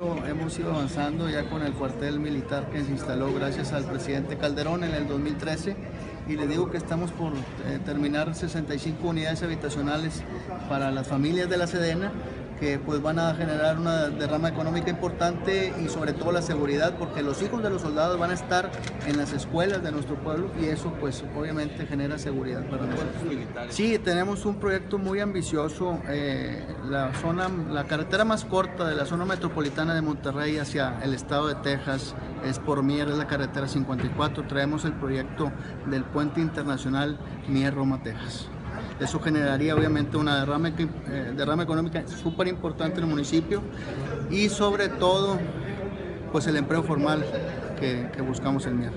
Hemos ido avanzando ya con el cuartel militar que se instaló gracias al presidente Calderón en el 2013 y le digo que estamos por eh, terminar 65 unidades habitacionales para las familias de la Sedena que pues van a generar una derrama económica importante y sobre todo la seguridad porque los hijos de los soldados van a estar en las escuelas de nuestro pueblo y eso pues obviamente genera seguridad para nosotros. Sí, tenemos un proyecto muy ambicioso, eh, la zona, la carretera más corta de la zona metropolitana de Monterrey hacia el estado de Texas es por Mier, es la carretera 54, traemos el proyecto del puente internacional Mier-Roma, Texas. Eso generaría obviamente una derrama, eh, económica súper importante en el municipio y sobre todo pues el empleo formal que, que buscamos en Mier.